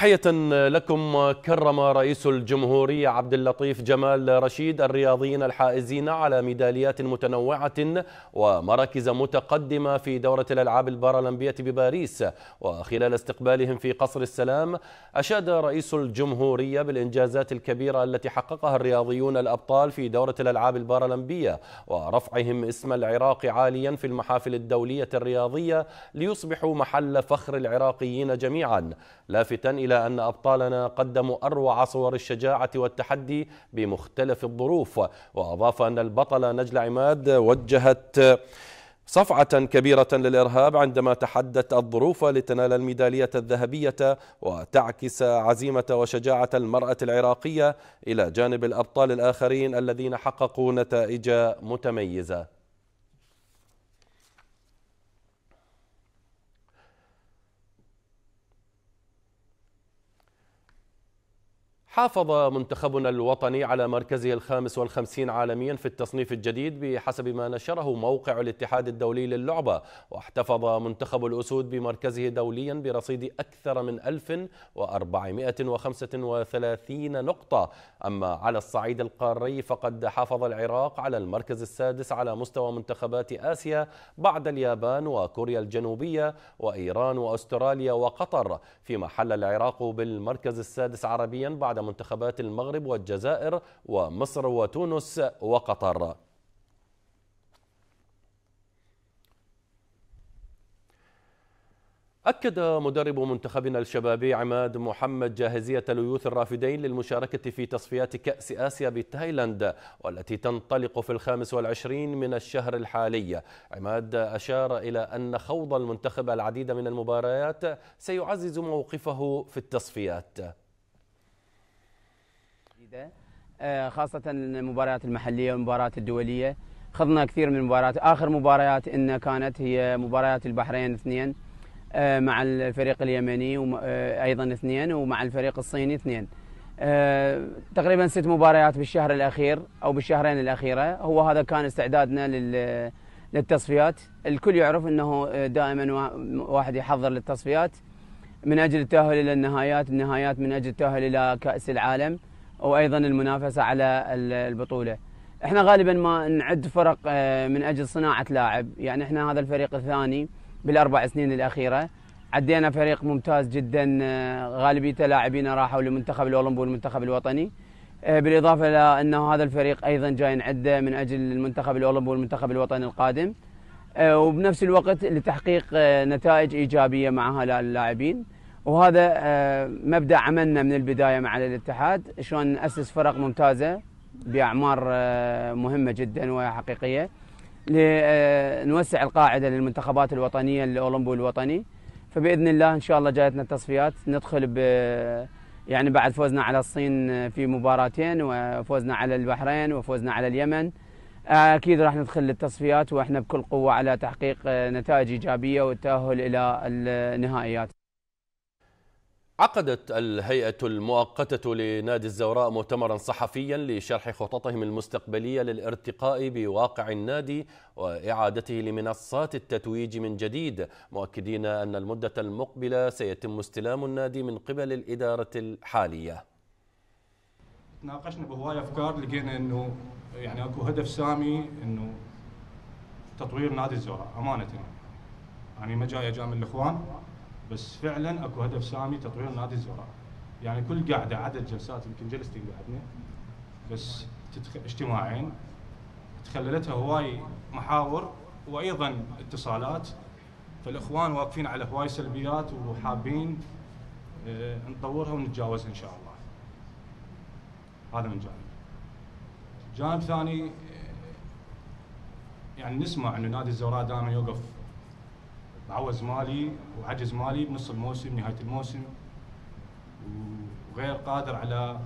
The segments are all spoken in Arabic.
تحية لكم كرم رئيس الجمهورية عبد اللطيف جمال رشيد الرياضيين الحائزين على ميداليات متنوعة ومراكز متقدمة في دورة الألعاب البارالمبية بباريس. وخلال استقبالهم في قصر السلام أشاد رئيس الجمهورية بالإنجازات الكبيرة التي حققها الرياضيون الأبطال في دورة الألعاب البارالمبية ورفعهم اسم العراق عاليا في المحافل الدولية الرياضية ليصبحوا محل فخر العراقيين جميعا. لافتا إلى أن أبطالنا قدموا أروع صور الشجاعة والتحدي بمختلف الظروف. وأضاف أن البطلة نجل عماد وجهت صفعة كبيرة للإرهاب عندما تحدت الظروف لتنال الميدالية الذهبية وتعكس عزيمة وشجاعة المرأة العراقية إلى جانب الأبطال الآخرين الذين حققوا نتائج متميزة. حافظ منتخبنا الوطني على مركزه الخامس والخمسين عالميا في التصنيف الجديد بحسب ما نشره موقع الاتحاد الدولي للعبة. واحتفظ منتخب الأسود بمركزه دوليا برصيد أكثر من 1435 نقطة. أما على الصعيد القاري فقد حافظ العراق على المركز السادس على مستوى منتخبات آسيا بعد اليابان وكوريا الجنوبية وإيران وأستراليا وقطر. فيما حل العراق بالمركز السادس عربيا بعد منتخبات المغرب والجزائر ومصر وتونس وقطر. أكد مدرب منتخبنا الشبابي عماد محمد جاهزية اليوث الرافدين للمشاركة في تصفيات كأس آسيا بتايلاند والتي تنطلق في الخامس والعشرين من الشهر الحالي. عماد أشار إلى أن خوض المنتخب العديد من المباريات سيعزز موقفه في التصفيات. آه، خاصة المباريات المحلية والمباريات الدولية. خضنا كثير من المباريات. آخر مباريات إن كانت هي مباريات البحرين اثنين آه، مع الفريق اليمني آه، اثنين ومع الفريق الصيني اثنين. تقريبا ست مباريات بالشهر الأخير أو بالشهرين الأخيرة. هو هذا كان استعدادنا للتصفيات. الكل يعرف أنه دائما واحد يحضر للتصفيات. من أجل التأهل إلى النهايات النهايات من أجل التأهل إلى كأس العالم. وأيضا المنافسة على البطولة. إحنا غالبا ما نعد فرق آه، من أجل صناعة لاعب، يعني إحنا هذا الفريق الثاني بالأربع سنين الأخيرة عدينا فريق ممتاز جدا آه، غالبيته لاعبين راحوا للمنتخب الأولمبي والمنتخب الوطني. آه، بالإضافة إلى انه هذا الفريق أيضا جاي نعده من أجل المنتخب الأولمبي والمنتخب الوطني القادم. وبنفس الوقت لتحقيق نتائج إيجابية مع هؤلاء اللاعبين. وهذا آه، مبدأ عملنا من البداية مع الاتحاد شلون نأسس فرق ممتازة بأعمار آه، مهمة جدا وحقيقية لنوسع القاعدة للمنتخبات الوطنية الاولمبي الوطني. فبإذن الله إن شاء الله جايتنا التصفيات ندخل ب يعني بعد فوزنا على الصين في مباراتين وفوزنا على البحرين وفوزنا على اليمن. أكيد راح ندخل للتصفيات وإحنا بكل قوة على تحقيق آه، نتائج إيجابية والتاهل إلى النهائيات عقدت الهيئة المؤقتة لنادي الزوراء مؤتمرا صحفيا لشرح خططهم المستقبلية للارتقاء بواقع النادي وإعادته لمنصات التتويج من جديد. مؤكدين أن المدة المقبلة سيتم استلام النادي من قبل الإدارة الحالية. تناقشنا بهواية أفكار لقينا أنه يعني أكو هدف سامي أنه تطوير نادي الزوراء أمانة يعني. ما جاي أجامل الإخوان بس فعلا أكو هدف سامي تطوير نادي الزراعه يعني كل قاعدة عدد جلسات يمكن جلستين قعدنا بس. اجتماعين. تخللتها هواي محاور وأيضا اتصالات. فالإخوان واقفين على هواي سلبيات وحابين آه نطورها ونتجاوزها إن شاء الله. هذا من جانب. جانب ثاني آه يعني نسمع إنه نادي الزوراء دائما يوقف عوز مالي وعجز مالي بنص الموسم نهاية الموسم. وغير قادر على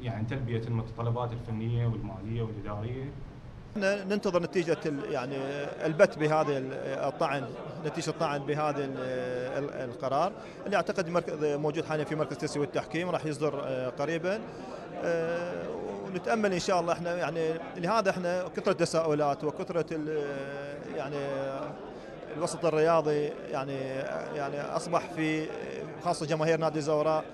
يعني تلبية المتطلبات الفنية والمالية والإدارية. ننتظر نتيجة يعني البت بهذا الطعن نتيجة الطعن بهذا القرار. اللي أعتقد موجود حاليا في مركز التسوية والتحكيم راح يصدر آه، قريبا. آه، ونتأمل إن شاء الله إحنا يعني لهذا إحنا كثرة التساؤلات وكثرة يعني الوسط الرياضي يعني يعني أصبح في خاصة جماهير نادي الزوراء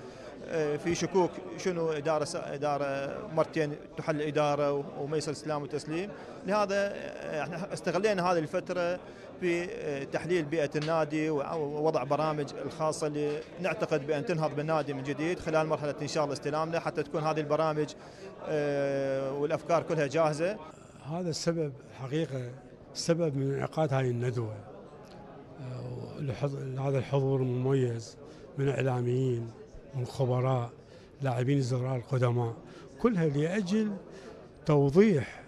في شكوك. شنو إدارة إدارة مرتين تحل إدارة وميسر استلام وتسليم. لهذا إحنا استغلينا هذه الفترة في تحليل بيئة النادي ووضع برامج الخاصة اللي نعتقد بأن تنهض بالنادي من جديد خلال مرحلة انشاء الاستلام حتى تكون هذه البرامج والأفكار كلها جاهزة. هذا السبب حقيقة سبب من انعقاد هذه الندوة. هذا الحضور المميز من إعلاميين من خبراء لاعبين الزراء القدماء كلها لأجل توضيح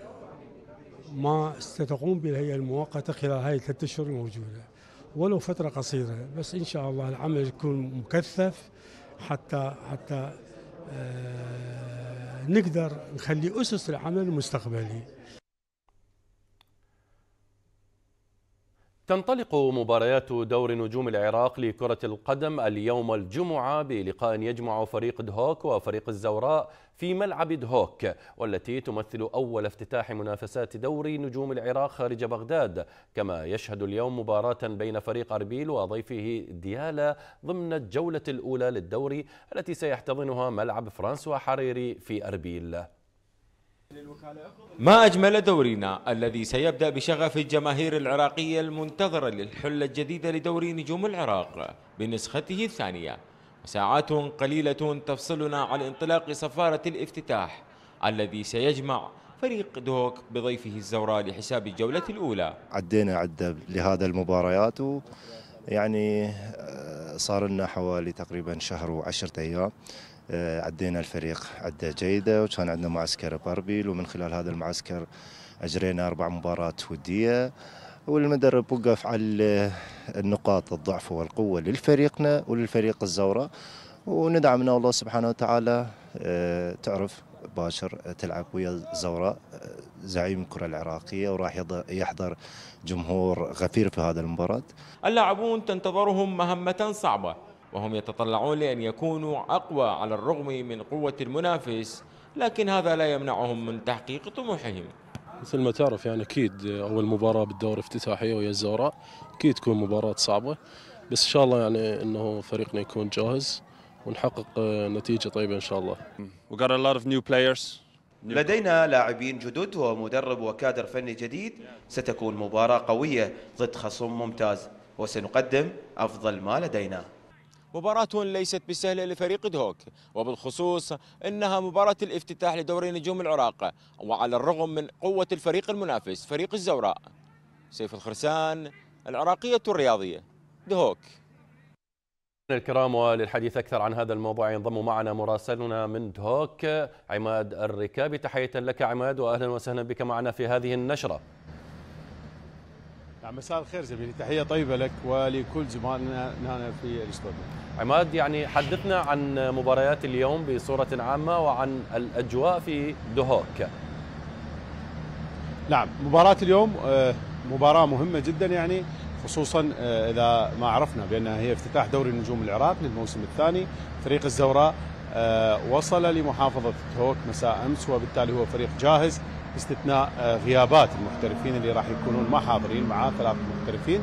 ما ستقوم به الهيئه المؤقتة خلال هذه الثلاث أشهر الموجوده ولو فترة قصيرة. بس إن شاء الله العمل يكون مكثف حتى حتى آه نقدر نخلي أسس العمل المستقبلي. تنطلق مباريات دور نجوم العراق لكرة القدم اليوم الجمعة بلقاء يجمع فريق دهوك وفريق الزوراء في ملعب دهوك والتي تمثل أول افتتاح منافسات دوري نجوم العراق خارج بغداد. كما يشهد اليوم مباراة بين فريق أربيل وضيفه ديالا ضمن الجولة الأولى للدوري التي سيحتضنها ملعب فرانسوا حريري في أربيل. ما أجمل دورنا الذي سيبدأ بشغف الجماهير العراقية المنتظرة للحلة الجديدة لدوري نجوم العراق بنسخته الثانية. ساعات قليلة تفصلنا عن انطلاق صفارة الافتتاح الذي سيجمع فريق دوك بضيفه الزوراء لحساب الجولة الأولى. عدينا عدة لهذا المباريات يعني صار لنا حوالي تقريبا شهر وعشرة أيام. عدينا الفريق عدة جيدة وكان عندنا معسكر باربيل ومن خلال هذا المعسكر أجرينا أربع مباريات ودية. والمدرب وقف على النقاط الضعف والقوة للفريقنا وللفريق الزورة. وندعمنا الله سبحانه وتعالى تعرف باشر تلعب ويا الزوراء زعيم الكرة العراقية وراح يحضر جمهور غفير في هذا المباراة. اللاعبون تنتظرهم مهمة صعبة. وهم يتطلعون لأن يكونوا أقوى على الرغم من قوة المنافس لكن هذا لا يمنعهم من تحقيق طموحهم مثل ما تعرف يعني أكيد أول مباراة بالدور افتتاحيه ويا الزوراء أكيد تكون مباراة صعبة بس إن شاء الله يعني إنه فريقنا يكون جاهز ونحقق نتيجة طيبة إن شاء الله. We got a lot of new players. لدينا لاعبين جدد ومدرب وكادر فني جديد ستكون مباراة قوية ضد خصم ممتاز وسنقدم أفضل ما لدينا مباراة ليست بسهلة لفريق دهوك وبالخصوص إنها مباراة الافتتاح لدوري نجوم العراق وعلى الرغم من قوة الفريق المنافس فريق الزوراء. سيف الخرسان العراقية الرياضية دهوك الكرام وللحديث أكثر عن هذا الموضوع ينضم معنا مراسلنا من دهوك عماد الركابي. تحية لك عماد وأهلا وسهلا بك معنا في هذه النشرة. مساء الخير زميلي تحية طيبة لك ولكل زملائنا هنا في الإستوديو. عماد يعني حدثنا عن مباريات اليوم بصورة عامة وعن الأجواء في دهوك. نعم مباراة اليوم مباراة مهمة جدا يعني خصوصا إذا ما عرفنا بأنها هي افتتاح دوري نجوم العراق للموسم الثاني. فريق الزوراء وصل لمحافظة دهوك مساء أمس وبالتالي هو فريق جاهز باستثناء غيابات المحترفين اللي راح يكونون ما حاضرين معاه ثلاث محترفين.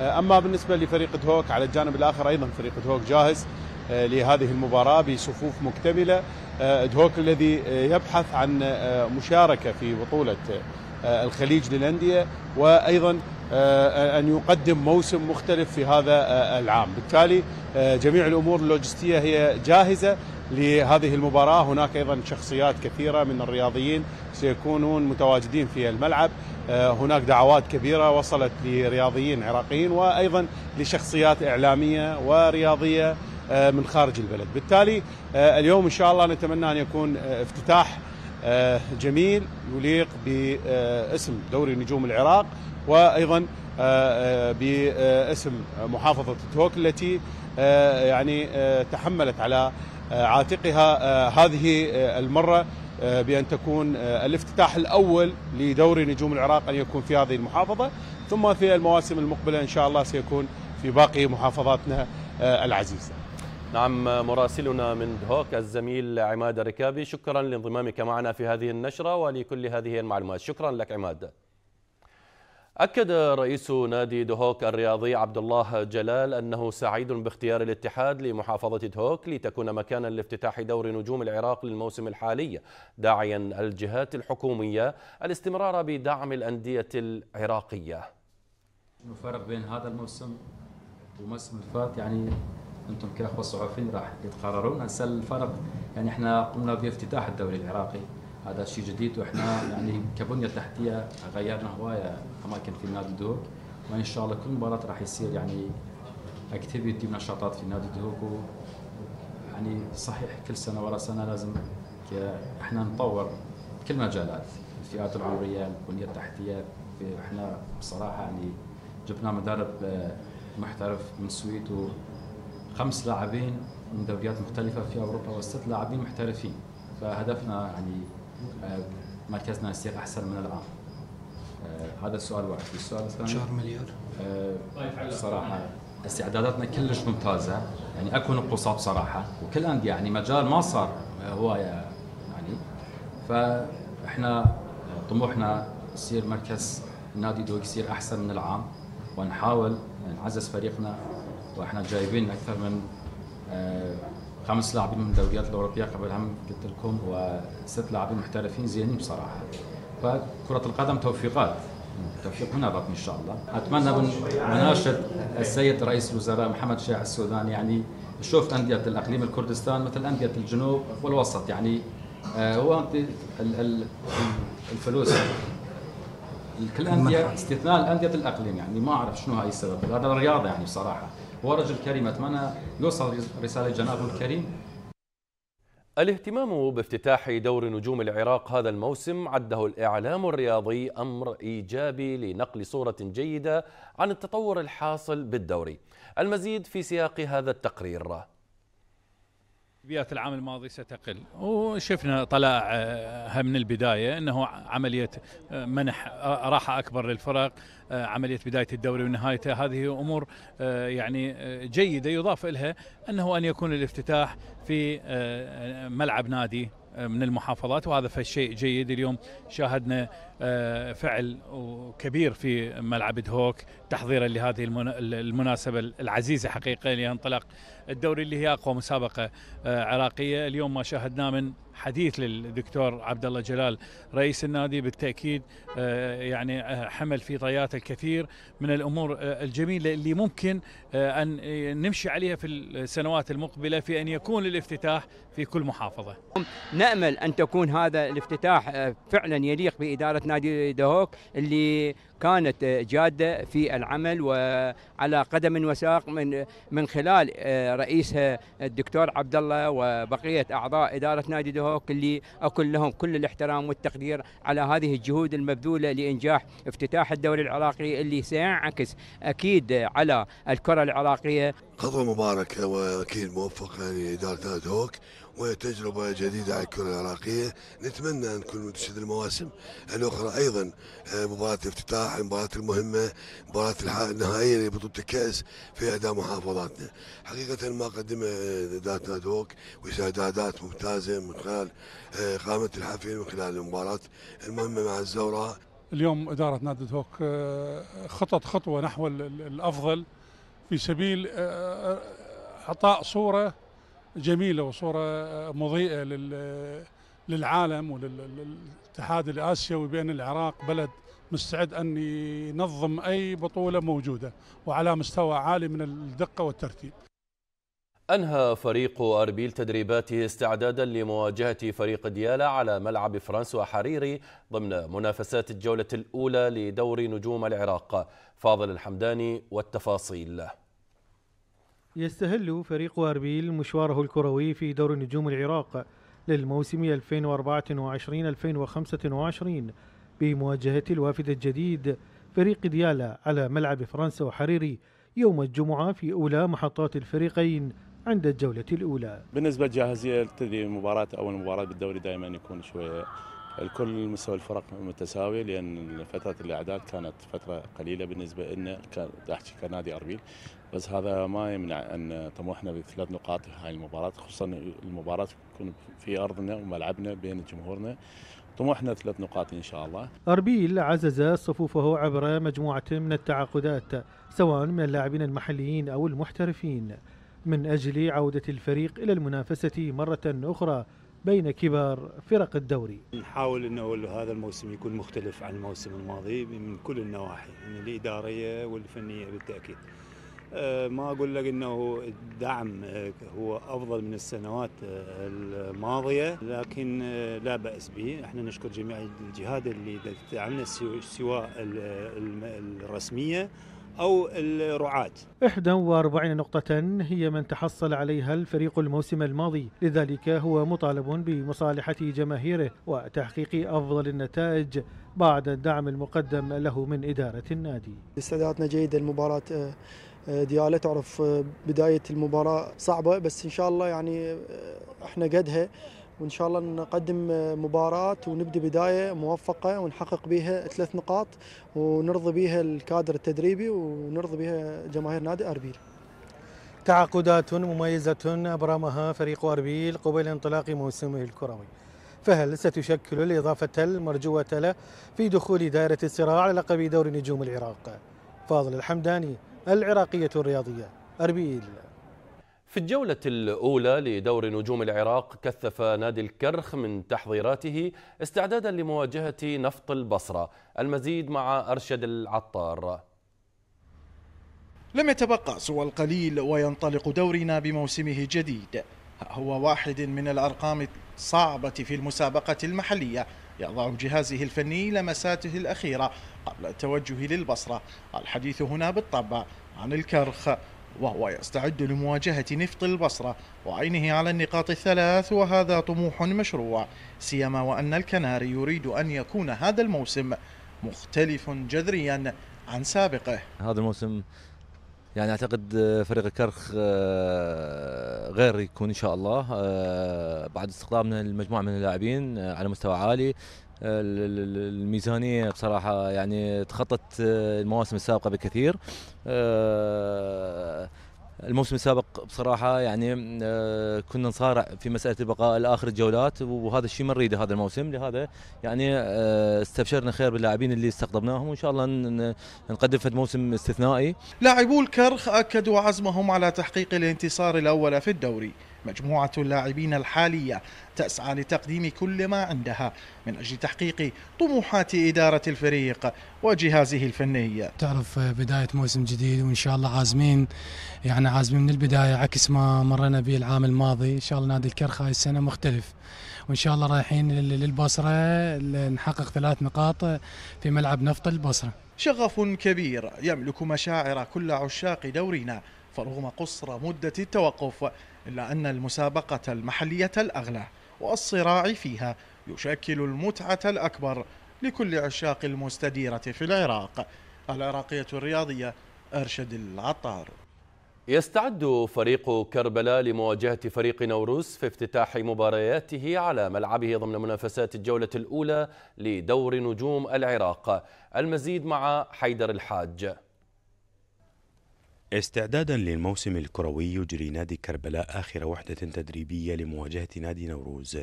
أما بالنسبة لفريق دهوك على الجانب الآخر أيضا فريق دهوك جاهز لهذه المباراة بصفوف مكتملة. دهوك الذي يبحث عن مشاركة في بطولة الخليج للأندية وأيضا أن يقدم موسم مختلف في هذا العام. بالتالي جميع الأمور اللوجستية هي جاهزة. لهذه المباراة. هناك أيضا شخصيات كثيرة من الرياضيين سيكونون متواجدين في الملعب. هناك دعوات كبيرة وصلت لرياضيين عراقيين وأيضا لشخصيات إعلامية ورياضية من خارج البلد. بالتالي اليوم إن شاء الله نتمنى أن يكون افتتاح جميل يليق باسم دوري نجوم العراق وأيضا باسم محافظة توك التي يعني تحملت على عاتقها هذه المرة بأن تكون الافتتاح الأول لدوري نجوم العراق أن يكون في هذه المحافظة ثم في المواسم المقبلة إن شاء الله سيكون في باقي محافظاتنا العزيزة. نعم مراسلنا من دهوك الزميل عماد الركابي شكرا لانضمامك معنا في هذه النشرة ولكل هذه المعلومات. شكرا لك عماد. أكد رئيس نادي دهوك الرياضي عبد الله جلال أنه سعيد باختيار الاتحاد لمحافظة دهوك لتكون مكانا لافتتاح دور نجوم العراق للموسم الحالي داعيا الجهات الحكومية الاستمرار بدعم الأندية العراقية. الفرق بين هذا الموسم والموسم اللي فات يعني أنتم كأخوة صحفيين راح تتقررون. هسه الفرق يعني إحنا قمنا بافتتاح الدوري العراقي. هذا شيء جديد وإحنا يعني كبنية تحتية غيرنا هواية أماكن في نادي دهوك وإن شاء الله كل مباراة راح يصير يعني اكتيفيتي ونشاطات في نادي دهوك يعني صحيح كل سنة ورا سنة لازم إحنا نطور كل مجالات الفئات العمرية البنية التحتية. إحنا بصراحة يعني جبنا مدرب آه، محترف من السويد وخمس لاعبين من دوريات مختلفة في أوروبا وست لاعبين محترفين. فهدفنا يعني مركزنا يصير أحسن من العام. آه، هذا السؤال واحد. السؤال الثاني؟ شهر مليار. صراحة استعداداتنا كلش ممتازة. يعني أكو نقصات صراحة وكل انديه يعني مجال ما صار هواية يعني. فإحنا طموحنا يصير مركز النادي دوك يصير أحسن من العام ونحاول نعزز فريقنا وإحنا جايبين أكثر من آه، خمس لاعبين من الدوريات الأوروبية قبل هم قلت لكم وست لاعبين محترفين زينين بصراحة. فكرة القدم توفيقات. توفيق من الله إن شاء الله. أتمنى مناشد السيد رئيس الوزراء محمد شيع السوداني يعني شوف أندية الأقليم الكردستان مثل أندية الجنوب والوسط يعني آه، هو الفلوس. كل الانديه استثناء الأندية الأقليم يعني ما أعرف شنو هاي السبب. هذا الرياضه يعني بصراحة. هو رجل كريم أتمنى يوصل رسالة جنابه الكريم. الاهتمام بافتتاح دور نجوم العراق هذا الموسم عده الإعلام الرياضي أمر إيجابي لنقل صورة جيدة عن التطور الحاصل بالدوري. المزيد في سياق هذا التقرير. بيئة العام الماضي ستقل. وشفنا طلائعها من البداية أنه عملية آه، منح آه، راحة أكبر للفرق آه، عملية بداية الدوري ونهايته. هذه أمور يعني جيدة يضاف إليها أنه أن يكون الافتتاح في ملعب نادي من المحافظات وهذا شيء جيد. اليوم شاهدنا فعل كبير في ملعب دهوك تحضيرا لهذه المناسبة العزيزة حقيقة لانطلاق الدوري اللي هي أقوى مسابقة آه، عراقية. اليوم ما شاهدناه من حديث للدكتور عبد الله جلال رئيس النادي. بالتأكيد آه، يعني آه، حمل في طيات الكثير من الأمور الجميلة اللي ممكن أن نمشي عليها في السنوات المقبلة في أن يكون الافتتاح في كل محافظة. نأمل أن تكون هذا الافتتاح فعلا يليق بإدارة نادي دهوك اللي كانت جادة في العمل وعلى قدم وساق من من خلال آه، رئيسها الدكتور عبد الله وبقية أعضاء إدارة نادي دهوك اللي أكل لهم كل الاحترام والتقدير على هذه الجهود المبذولة لإنجاح افتتاح الدوري العراقي اللي سينعكس أكيد على الكره العراقية. خطوة مباركة واكيد موفقه لاداره نادي دهوك وتجربة جديدة على الكرة العراقية. نتمنى أن نكون منتشد المواسم الأخرى أيضا آه، مباراة الافتتاح المباراة المهمة مباراة النهائية لبطولة الكأس في إحدى محافظاتنا. حقيقة ما قدم إدارة آه، نادوك وإستعدادات ممتازة من خلال آه، قامة الحفل من خلال المباراة المهمة مع الزوراء. اليوم إدارة نادي هوك خطت خطوة نحو الأفضل. في سبيل إعطاء صورة جميلة وصورة مضيئة للعالم وللاتحاد الآسيوي بأن العراق بلد مستعد أن ينظم أي بطولة موجودة وعلى مستوى عالي من الدقة والترتيب. أنهى فريق أربيل تدريباته استعدادا لمواجهة فريق ديالا على ملعب فرانسوا حريري ضمن منافسات الجولة الأولى لدور نجوم العراق. فاضل الحمداني والتفاصيل. يستهل فريق أربيل مشواره الكروي في دور نجوم العراق للموسم 2024-2025 بمواجهة الوافد الجديد فريق ديالا على ملعب فرنسا وحريري يوم الجمعة في أولى محطات الفريقين. عند الجولة الأولى. بالنسبة للجاهزية تدري مباراة أول مباراة بالدوري دائما يكون شوية الكل مستوى الفرق متساوي لأن فترة الأعداد كانت فترة قليلة بالنسبة لنا أحكي كنادي أربيل. بس هذا ما يمنع أن طموحنا بثلاث نقاط هاي المباراة خصوصا المباراة تكون في أرضنا وملعبنا بين جمهورنا. طموحنا ثلاث نقاط إن شاء الله. أربيل عزز صفوفه عبر مجموعة من التعاقدات سواء من اللاعبين المحليين أو المحترفين. من أجل عودة الفريق إلى المنافسة مرة أخرى بين كبار فرق الدوري. نحاول إنه هذا الموسم يكون مختلف عن الموسم الماضي من كل النواحي من الإدارية والفنية بالتأكيد. أه ما أقول لك إنه الدعم أه هو أفضل من السنوات أه الماضية لكن لا بأس به. إحنا نشكر جميع الجهات اللي دعمنا سواء الرسمية أو الرعاة. 41 نقطة هي من تحصل عليها الفريق الموسم الماضي. لذلك هو مطالب بمصالحة جماهيره وتحقيق أفضل النتائج بعد الدعم المقدم له من إدارة النادي. استعداداتنا جيدة المباراة ديالة. تعرف بداية المباراة صعبة بس إن شاء الله يعني إحنا قدها. وإن شاء الله نقدم مباراة ونبدأ بداية موفقة ونحقق بها ثلاث نقاط ونرضي بها الكادر التدريبي ونرضي بها جماهير نادي أربيل. تعاقدات مميزة أبرمها فريق أربيل قبيل انطلاق موسمه الكروي. فهل ستشكل الإضافة المرجوة له في دخول دائرة الصراع على لقب دوري نجوم العراق؟ فاضل الحمداني العراقية الرياضية أربيل. في الجولة الأولى لدور نجوم العراق كثف نادي الكرخ من تحضيراته استعدادا لمواجهة نفط البصرة. المزيد مع أرشد العطار. لم يتبقى سوى القليل وينطلق دورنا بموسمه الجديد. هو واحد من الأرقام الصعبة في المسابقة المحلية. يضع جهازه الفني لمساته الأخيرة قبل التوجه للبصرة. الحديث هنا بالطبع عن الكرخ. وهو يستعد لمواجهة نفط البصرة وعينه على النقاط الثلاث وهذا طموح مشروع سيما وأن الكناري يريد أن يكون هذا الموسم مختلف جذريا عن سابقه. هذا الموسم يعني أعتقد فريق الكرخ غير يكون إن شاء الله بعد استقطابنا المجموعة من اللاعبين على مستوى عالي. الميزانية بصراحة يعني تخطت المواسم السابقة بكثير. الموسم السابق بصراحة يعني كنا نصارع في مسألة البقاء لآخر الجولات وهذا الشيء ما نريده هذا الموسم. لهذا يعني استبشرنا خير باللاعبين اللي استقطبناهم وإن شاء الله نقدم في موسم استثنائي. لاعبو الكرخ أكدوا عزمهم على تحقيق الانتصار الأول في الدوري. مجموعة اللاعبين الحالية تسعى لتقديم كل ما عندها من أجل تحقيق طموحات إدارة الفريق وجهازه الفني. تعرف بداية موسم جديد وإن شاء الله عازمين. يعني عازمين من البداية عكس ما مرنا به العام الماضي. إن شاء الله نادي الكرخ هاي السنة مختلف. وإن شاء الله رايحين للبصرة نحقق ثلاث نقاط في ملعب نفط البصرة. شغف كبير يملك مشاعر كل عشاق دورنا فرغم قصر مدة التوقف. إلا أن المسابقة المحلية الأغلى والصراع فيها يشكل المتعة الأكبر لكل عشاق المستديرة في العراق. العراقية الرياضية أرشد العطار. يستعد فريق كربلاء لمواجهة فريق نوروز في افتتاح مبارياته على ملعبه ضمن منافسات الجولة الأولى لدور نجوم العراق. المزيد مع حيدر الحاج. استعدادا للموسم الكروي يجري نادي كربلاء آخر وحدة تدريبية لمواجهة نادي نوروز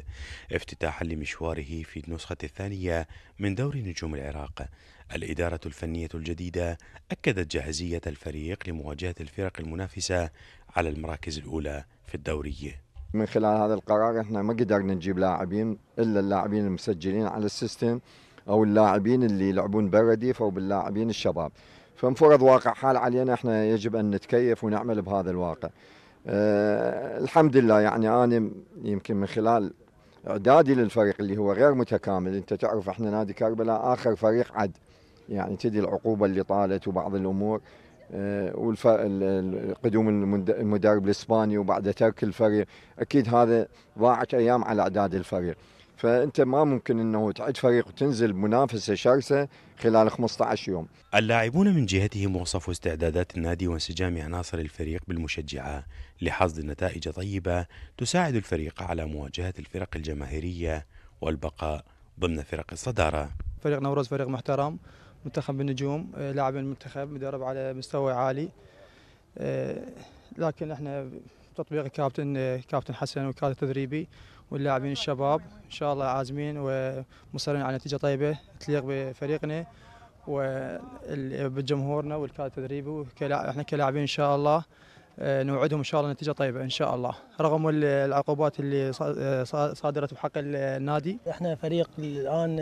افتتاحا لمشواره في النسخة الثانية من دور نجوم العراق. الإدارة الفنية الجديدة أكدت جاهزية الفريق لمواجهة الفرق المنافسة على المراكز الأولى في الدوري. من خلال هذا القرار إحنا ما قدرنا نجيب لاعبين إلا اللاعبين المسجلين على السيستم أو اللاعبين اللي يلعبون برديف أو باللاعبين الشباب. فانفرض واقع حال علينا إحنا يجب أن نتكيف ونعمل بهذا الواقع. أه الحمد لله يعني أنا يمكن من خلال إعدادي للفريق اللي هو غير متكامل أنت تعرف إحنا نادي كربلاء آخر فريق عد يعني تدي العقوبة اللي طالت وبعض الأمور أه قدوم المدرب الإسباني وبعد ترك الفريق أكيد هذا ضاعت أيام على إعداد الفريق. فأنت ما ممكن إنه تعد فريق وتنزل منافسة شرسة خلال 15 يوم. اللاعبون من جهتهم وصفوا استعدادات النادي وانسجام عناصر الفريق بالمشجعة لحصد نتائج طيبة تساعد الفريق على مواجهة الفرق الجماهيرية والبقاء ضمن فرق الصدارة. فريق نوروز فريق محترم منتخب النجوم لاعب المنتخب مدرب على مستوى عالي لكن إحنا تطبيق كابتن كابتن حسن وكادر تدريبي واللاعبين الشباب. إن شاء الله عازمين ومصرين على نتيجة طيبة تليق بفريقنا وبجمهورنا والكادر التدريبي. إحنا كلاعبين إن شاء الله آه، نوعدهم إن شاء الله نتيجة طيبة إن شاء الله. رغم العقوبات اللي آه، صادرت بحق النادي. إحنا فريق الآن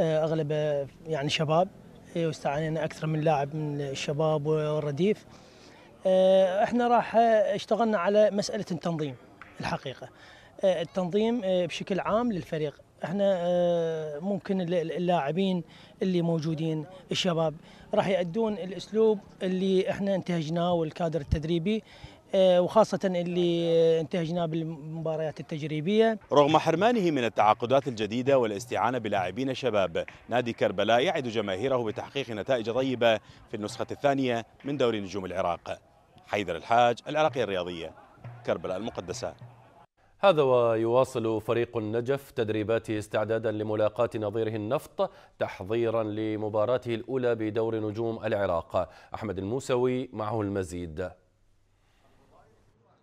آه، اغلبه يعني شباب واستعانينا أكثر من لاعب من الشباب والرديف. إحنا راح اشتغلنا على مسألة التنظيم الحقيقة. التنظيم بشكل عام للفريق. إحنا ممكن اللاعبين اللي موجودين الشباب راح يأدون الأسلوب اللي إحنا انتهجناه والكادر التدريبي آه، وخاصة اللي انتهجناه بالمباريات التجريبية. رغم حرمانه من التعاقدات الجديدة والاستعانة بلاعبين شباب نادي كربلاء يعد جماهيره بتحقيق نتائج طيبة في النسخة الثانية من دوري نجوم العراق. حيدر الحاج العراقية الرياضية كربلاء المقدسة. هذا ويواصل فريق النجف تدريباته استعدادا لملاقاة نظيره النفط تحضيرا لمباراته الأولى بدور نجوم العراق. أحمد الموسوي معه المزيد.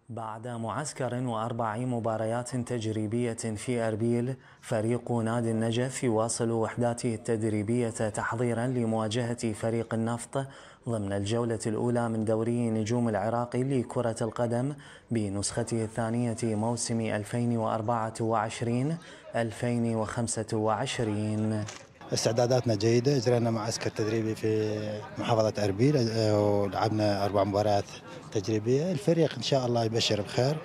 بعد معسكر وأربع مباريات تجريبية في أربيل فريق نادي النجف يواصل وحداته التدريبية تحضيرا لمواجهة فريق النفط ضمن الجولة الأولى من دوري نجوم العراق لكرة القدم بنسخته الثانية موسم 2024-2025 استعداداتنا جيدة اجرينا معسكر تدريبي في محافظة أربيل ولعبنا أربع مباريات تجريبية. الفريق إن شاء الله يبشر بخير.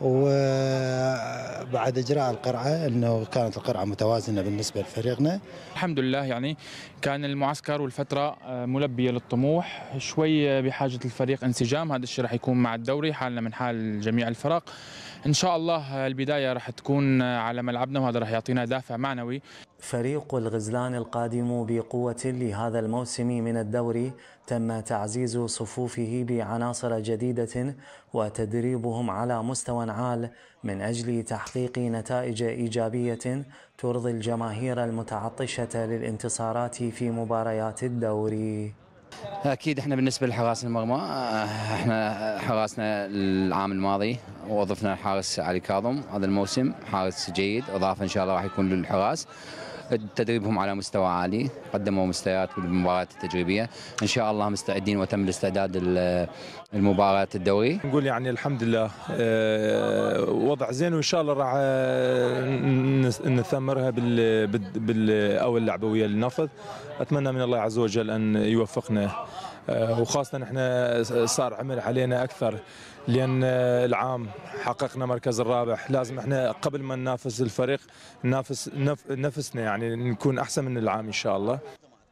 وبعد إجراء القرعة إنه كانت القرعة متوازنة بالنسبة لفريقنا. الحمد لله يعني كان المعسكر والفترة آه، ملبية للطموح شوي بحاجة الفريق انسجام هذا الشيء راح يكون مع الدوري حالنا من حال جميع الفرق. إن شاء الله البداية راح تكون على ملعبنا وهذا راح يعطينا دافع معنوي. فريق الغزلان القادم بقوة لهذا الموسم من الدوري تم تعزيز صفوفه بعناصر جديدة وتدريبهم على مستوى عال من أجل تحقيق نتائج إيجابية ترضي الجماهير المتعطشة للانتصارات في مباريات الدوري. أكيد إحنا بالنسبة لحراس المرمى إحنا حراسنا العام الماضي وظفنا الحارس علي كاظم هذا الموسم حارس جيد إضافة إن شاء الله راح يكون للحراس. تدريبهم على مستوى عالي قدموا مستويات بالمباريات التجريبية. إن شاء الله مستعدين وتم الاستعداد المباراه الدوري. نقول يعني الحمد لله آه، وضع زين وإن شاء الله راح آه، نثمرها بال, بال أو اللعبوية للنفط أتمنى من الله عز وجل أن يوفقنا وخاصة إحنا صار عمل علينا أكثر لأن العام حققنا مركز الرابع لازم إحنا قبل ما ننافس الفريق ننافس نفسنا يعني نكون أحسن من العام إن شاء الله.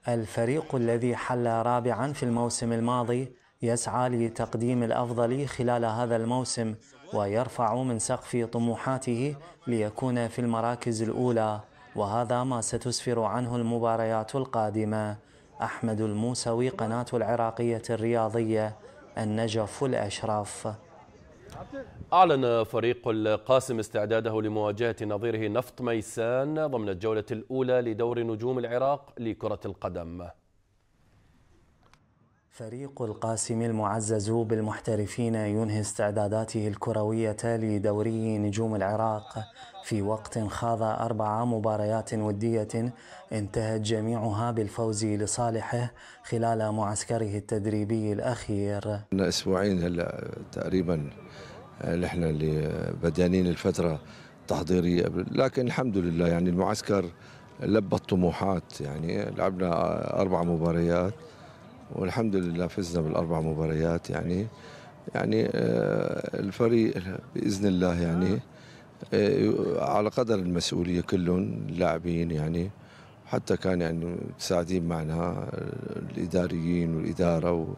الفريق الذي حل رابعا في الموسم الماضي يسعى لتقديم الأفضل خلال هذا الموسم ويرفع من سقف طموحاته ليكون في المراكز الأولى وهذا ما ستسفر عنه المباريات القادمة. أحمد الموسوي قناة العراقية الرياضية النجف الأشراف. أعلن فريق القاسم استعداده لمواجهة نظيره نفط ميسان ضمن الجولة الأولى لدور نجوم العراق لكرة القدم. فريق القاسم المعزز بالمحترفين ينهي استعداداته الكروية لدوري نجوم العراق. في وقت خاض أربع مباريات ودية انتهت جميعها بالفوز لصالحه خلال معسكره التدريبي الأخير. أسبوعين هلا تقريبا نحن اللي بدانين الفترة التحضيرية. لكن الحمد لله يعني المعسكر لبى الطموحات. يعني لعبنا أربع مباريات. والحمد لله فزنا بالأربع مباريات يعني يعني آه، الفريق بإذن الله يعني آه، على قدر المسؤولية كلهم اللاعبين يعني حتى كان يعني مساعدين معنا الإداريين والإدارة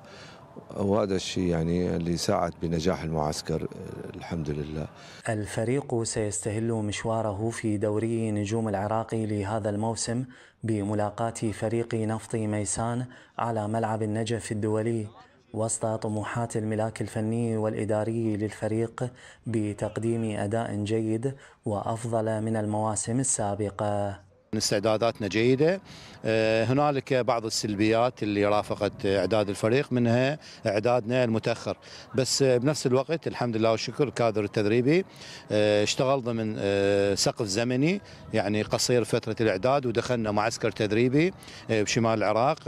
وهذا الشيء يعني اللي ساعد بنجاح المعسكر الحمد لله. الفريق سيستهل مشواره في دوري نجوم العراق لهذا الموسم بملاقاة فريق نفط ميسان على ملعب النجف الدولي وسط طموحات الملاك الفني والإداري للفريق بتقديم أداء جيد وأفضل من المواسم السابقة. استعداداتنا جيدة. آه، هنالك بعض السلبيات اللي رافقت إعداد الفريق منها إعدادنا المتأخر. بس بنفس الوقت الحمد لله والشكر الكادر التدريبي آه، اشتغل ضمن آه، سقف زمني يعني قصير فترة الإعداد ودخلنا معسكر تدريبي بشمال العراق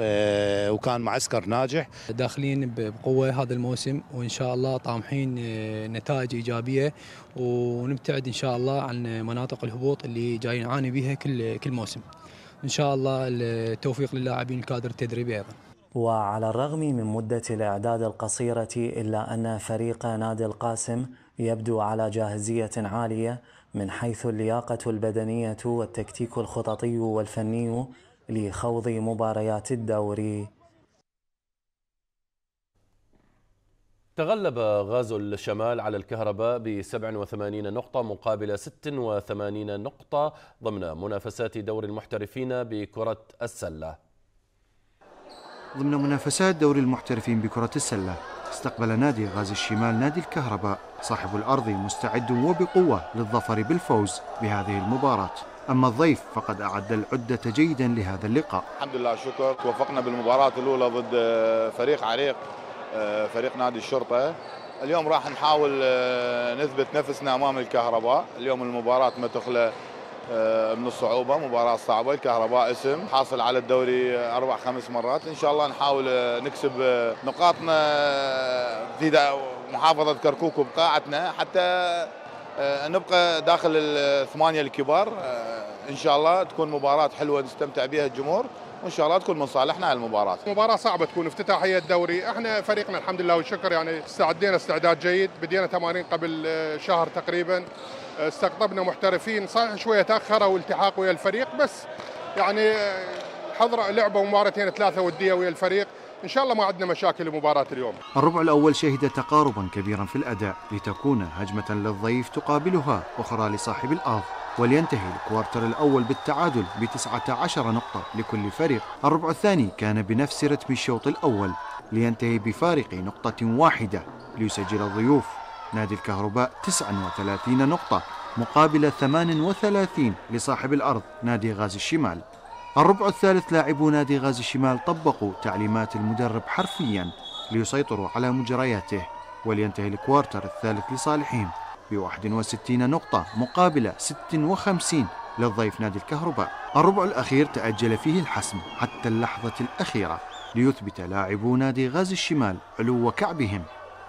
وكان معسكر ناجح. داخلين بقوة هذا الموسم وإن شاء الله طامحين نتائج إيجابية ونبتعد إن شاء الله عن مناطق الهبوط اللي جاي نعاني بها كل كل موسم إن شاء الله التوفيق للاعبين الكادر التدريبي أيضا. وعلى الرغم من مدة الإعداد القصيرة إلا أن فريق نادي القاسم يبدو على جاهزية عالية من حيث اللياقة البدنية والتكتيك الخططي والفني لخوض مباريات الدوري. تغلب غازو الشمال على الكهرباء ب 87 نقطة مقابل 86 نقطة ضمن منافسات دور المحترفين بكرة السلة. ضمن منافسات دور المحترفين بكرة السلة استقبل نادي غازي الشمال نادي الكهرباء صاحب الأرض مستعد وبقوة للظفر بالفوز بهذه المباراة. أما الضيف فقد أعد العدة جيدا لهذا اللقاء. الحمد لله شكر توفقنا بالمباراة الأولى ضد فريق عريق. فريق نادي الشرطة. اليوم راح نحاول آه، نثبت نفسنا أمام الكهرباء. اليوم المباراة ما تخلى آه، من الصعوبة مباراة صعبة. الكهرباء اسم حاصل على الدوري أربع خمس مرات. إن شاء الله نحاول نكسب نقاطنا في محافظة كركوك وبقاعتنا حتى نبقى داخل الثمانية الكبار. إن شاء الله تكون مباراة حلوة نستمتع بها الجمهور. وان شاء الله تكون من صالحنا المباراة. مباراة صعبة تكون افتتاحية الدوري، إحنا فريقنا الحمد لله والشكر يعني استعدينا استعداد جيد، بدينا تمارين قبل شهر تقريبا استقطبنا محترفين صحيح شوية تأخروا التحاق ويا الفريق بس يعني حضر لعبه مباراتين ثلاثة ودية ويا الفريق إن شاء الله ما عندنا مشاكل لمباراة اليوم. الربع الأول شهد تقاربا كبيرا في الأداء لتكون هجمة للضيف تقابلها أخرى لصاحب الأرض. ولينتهي الكوارتر الأول بالتعادل بتسعة عشر نقطة لكل فريق. الربع الثاني كان بنفس رتم الشوط الأول لينتهي بفارق نقطة واحدة ليسجل الضيوف. نادي الكهرباء 39 نقطة مقابل 38 لصاحب الأرض نادي غازي الشمال. الربع الثالث لاعبو نادي غازي الشمال طبقوا تعليمات المدرب حرفيا ليسيطروا على مجرياته. ولينتهي الكوارتر الثالث لصالحهم. ب 61 نقطة مقابل 56 للضيف نادي الكهرباء. الربع الأخير تأجل فيه الحسم حتى اللحظة الأخيرة ليثبت لاعبو نادي غازي الشمال علو كعبهم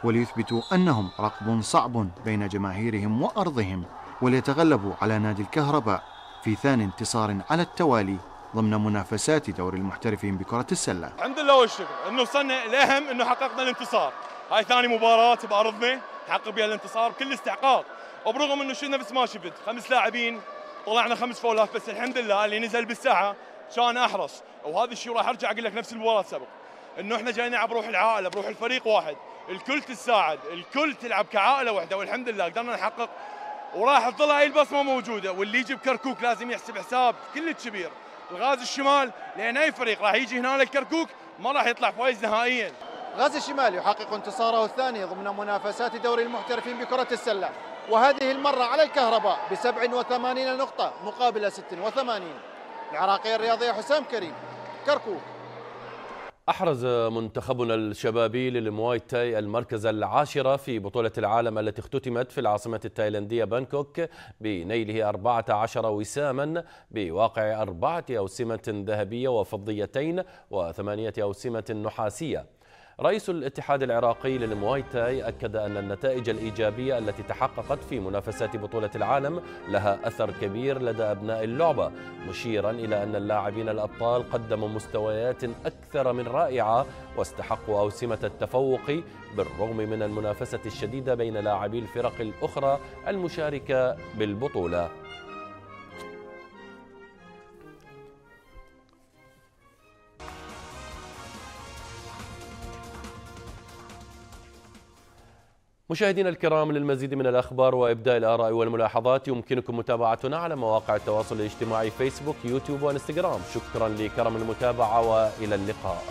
وليثبتوا أنهم رقب صعب بين جماهيرهم وأرضهم وليتغلبوا على نادي الكهرباء في ثاني انتصار على التوالي ضمن منافسات دور المحترفين بكرة السلة. الحمد لله والشكر. إنه وصلنا الأهم إنه حققنا الانتصار. هاي ثاني مباراة بأرضنا نحقق بها الانتصار بكل استحقاق. وبرغم إنه شو نفس ما شفت خمس لاعبين طلعنا خمس فولات بس الحمد لله اللي نزل بالساحه كان أحرص. وهذا الشيء راح أرجع أقول لك نفس المباراة السابقه إنه إحنا جايين بروح العائلة بروح الفريق واحد. الكل تساعد الكل تلعب كعائلة واحدة والحمد لله قدرنا نحقق. وراح تظل هاي البصمة موجودة واللي يجي بكركوك لازم يحسب حساب كل كبير. الغاز الشمال لأن أي فريق راح يجي هنا لكركوك ما راح يطلع فايز نهائيا. غازي الشمال يحقق انتصاره الثاني ضمن منافسات دوري المحترفين بكرة السلة. وهذه المرة على الكهرباء ب 87 نقطة مقابل 86 العراقي الرياضي حسام كريم كركوك. أحرز منتخبنا الشبابي للمواي تاي المركز العاشرة في بطولة العالم التي اختتمت في العاصمة التايلاندية بانكوك بنيله 14 وساما بواقع أربعة أوسمة ذهبية وفضيتين وثمانية أوسمة نحاسية. رئيس الاتحاد العراقي للمواي تاي أكد أن النتائج الإيجابية التي تحققت في منافسات بطولة العالم لها أثر كبير لدى أبناء اللعبة مشيرا إلى أن اللاعبين الأبطال قدموا مستويات أكثر من رائعة واستحقوا أوسمة التفوق بالرغم من المنافسة الشديدة بين لاعبي الفرق الأخرى المشاركة بالبطولة. مشاهدينا الكرام للمزيد من الأخبار وإبداء الآراء والملاحظات يمكنكم متابعتنا على مواقع التواصل الاجتماعي فيسبوك يوتيوب وإنستغرام. شكرا لكرم المتابعة وإلى اللقاء.